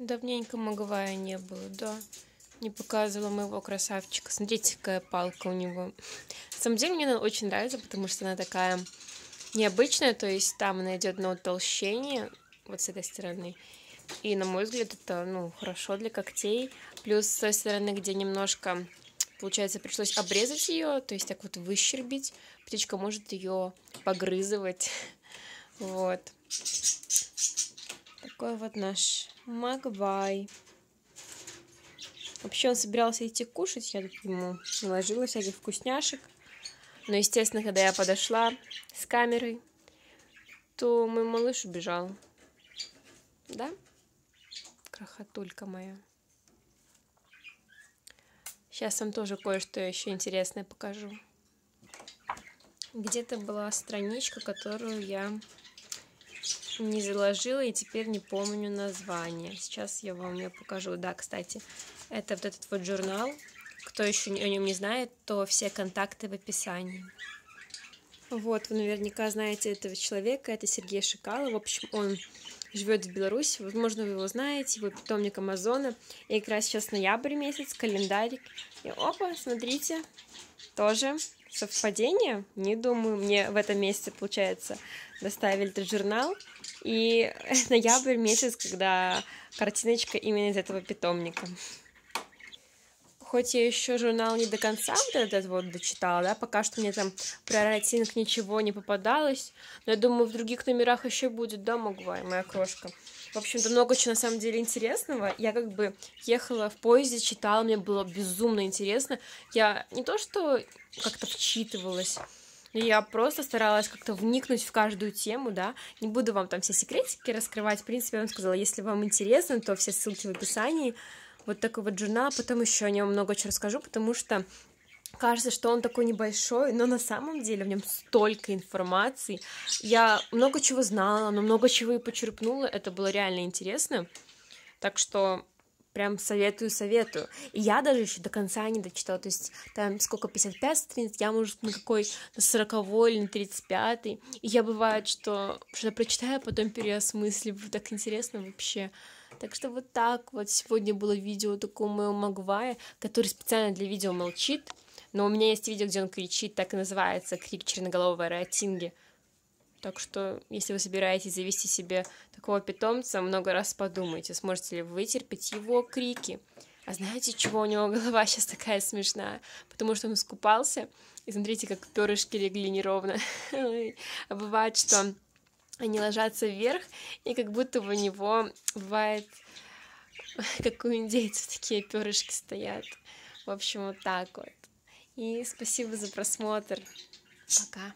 Давненько Магвая не было, да. Не показывала моего красавчика. Смотрите, какая палка у него. На самом деле мне она очень нравится, потому что она такая необычная, то есть там она идет на утолщение, вот с этой стороны. И, на мой взгляд, это, ну, хорошо для когтей. Плюс с той стороны, где немножко, получается, пришлось обрезать ее, то есть так вот выщербить. Птичка может ее погрызывать. Вот. Такой вот наш Магвай. Вообще он собирался идти кушать, я ему наложила всяких вкусняшек. Но, естественно, когда я подошла с камерой, то мой малыш убежал. Да? Крохотулька моя. Сейчас вам тоже кое-что еще интересное покажу. Где-то была страничка, которую я не заложила и теперь не помню название. Сейчас я вам ее покажу. Да, кстати, это вот этот вот журнал. Кто еще о нем не знает, то все контакты в описании. Вот, вы наверняка знаете этого человека, это Сергей Шикалов. В общем, он живет в Беларуси, возможно, вы его знаете, его питомник Амазона. И как раз сейчас ноябрь месяц, календарик. И опа, смотрите, тоже совпадение? Не думаю, мне в этом месяце, получается, доставили этот журнал. И ноябрь месяц, когда картиночка именно из этого питомника. Хоть я еще журнал не до конца вот этот вот дочитала, да, пока что мне там про ротинг ничего не попадалось, но я думаю, в других номерах еще будет, да, Могвай, моя крошка. В общем-то, много чего на самом деле интересного. Я как бы ехала в поезде, читала, мне было безумно интересно. Я не то что как-то вчитывалась, я просто старалась как-то вникнуть в каждую тему, да. Не буду вам там все секретики раскрывать. В принципе, я вам сказала, если вам интересно, то все ссылки в описании. Вот такой вот журнал. Потом еще о нем много чего расскажу, потому что кажется, что он такой небольшой, но на самом деле в нем столько информации. Я много чего знала, но много чего и почерпнула. Это было реально интересно. Так что Прям советую, советую. И я даже еще до конца не дочитала. То есть там сколько, 55 страниц, я, может, на какой, на 40 или на 35 И я бывает, что что-то прочитаю, а потом переосмысливаю. Так интересно вообще. Так что вот так вот сегодня было видео такого моего Магвая, который специально для видео молчит. Но у меня есть видео, где он кричит, так и называется, крик черноголового рейтинги. Так что, если вы собираетесь завести себе такого питомца, много раз подумайте, сможете ли вы вытерпеть его крики. А знаете, чего у него голова сейчас такая смешная? Потому что он искупался, и смотрите, как перышки легли неровно. А бывает, что они ложатся вверх, и как будто у него бывает, как у индейцев такие перышки стоят. В общем, вот так вот. И спасибо за просмотр. Пока.